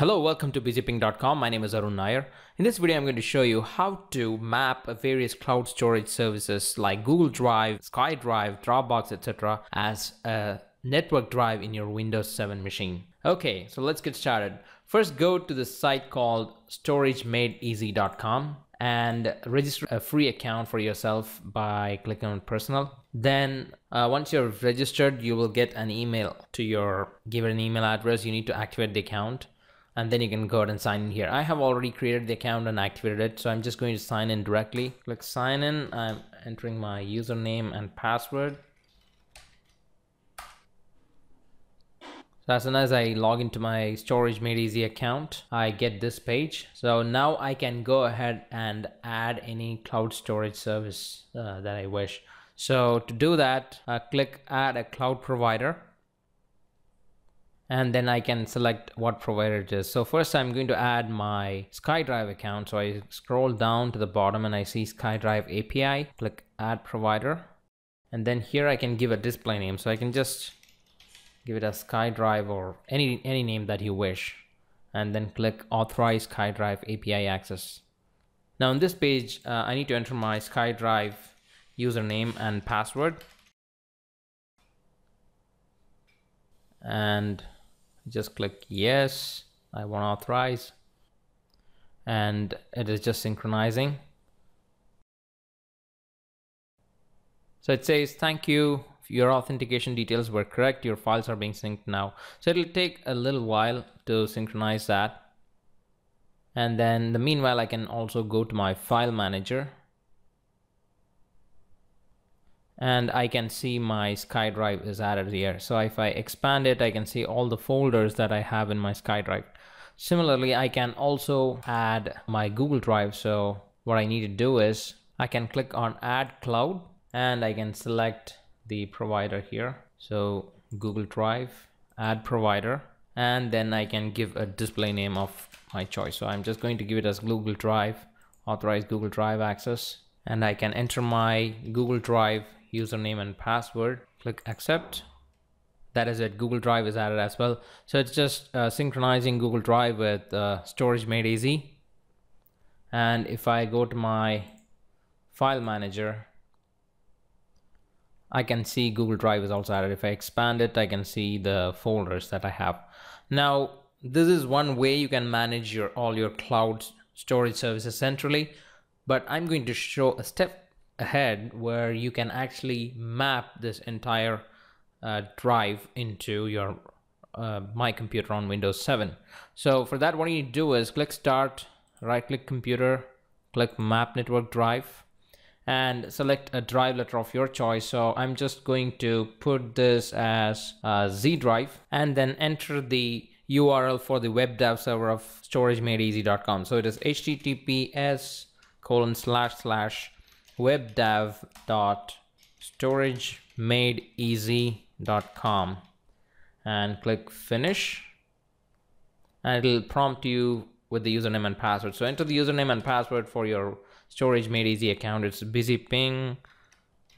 Hello, welcome to busyping.com. My name is Arun Nair. In this video, I'm going to show you how to map various cloud storage services like Google Drive, SkyDrive, Dropbox, etc. as a network drive in your Windows 7 machine. Okay, so let's get started. First, go to the site called storagemadeeasy.com and register a free account for yourself by clicking on personal. Then uh, once you're registered, you will get an email to your given email address. You need to activate the account and then you can go ahead and sign in here. I have already created the account and activated it. So I'm just going to sign in directly. Click sign in. I'm entering my username and password. So as soon as I log into my storage made easy account, I get this page. So now I can go ahead and add any cloud storage service uh, that I wish. So to do that, uh, click add a cloud provider and then I can select what provider it is. So first I'm going to add my SkyDrive account. So I scroll down to the bottom and I see SkyDrive API, click add provider. And then here I can give a display name. So I can just give it a SkyDrive or any, any name that you wish. And then click authorize SkyDrive API access. Now on this page, uh, I need to enter my SkyDrive username and password. And just click yes I want to authorize and it is just synchronizing. So it says thank you. Your authentication details were correct. Your files are being synced now. So it'll take a little while to synchronize that. And then the meanwhile I can also go to my file manager and I can see my SkyDrive is added here. So if I expand it, I can see all the folders that I have in my SkyDrive. Similarly, I can also add my Google Drive. So what I need to do is I can click on add cloud and I can select the provider here. So Google Drive, add provider, and then I can give a display name of my choice. So I'm just going to give it as Google Drive, authorize Google Drive access, and I can enter my Google Drive username and password. Click accept. That is it. Google drive is added as well. So it's just uh, synchronizing google drive with uh, storage made easy. And if i go to my file manager I can see Google Drive is also added. If I expand it, I can see the folders that I have. Now, this is one way you can manage your all your cloud storage services centrally, but I'm going to show a step ahead where you can actually map this entire uh, drive into your uh, my computer on Windows 7. So for that, what you do is click Start, right click Computer, click Map Network Drive, and select a drive letter of your choice. So I'm just going to put this as Z drive and then enter the URL for the WebDAV server of storagemadeeasy.com. So it is https colon slash slash webdav.storagemadeeasy.com and click finish. And it'll prompt you with the username and password. So enter the username and password for your storage made easy account. It's busy ping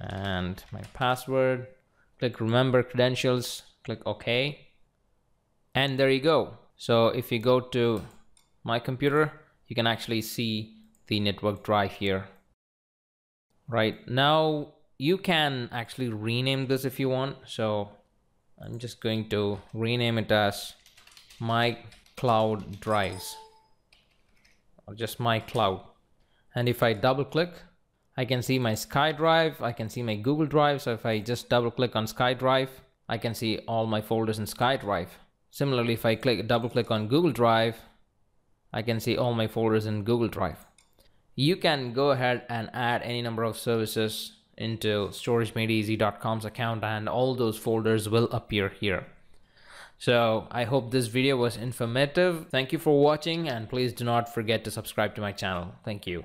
and my password. Click remember credentials. Click ok. And there you go. So if you go to my computer you can actually see the network drive here right? Now you can actually rename this if you want. So I'm just going to rename it as my cloud drives or just my cloud. And if I double click I can see my SkyDrive I can see my Google Drive. So if I just double click on SkyDrive I can see all my folders in SkyDrive. Similarly if I click double click on Google Drive I can see all my folders in Google Drive you can go ahead and add any number of services into storagemadeeasy.com's account and all those folders will appear here. So I hope this video was informative. Thank you for watching and please do not forget to subscribe to my channel. Thank you.